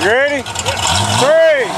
You ready? Three.